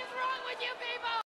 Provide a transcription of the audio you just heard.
is wrong with you people?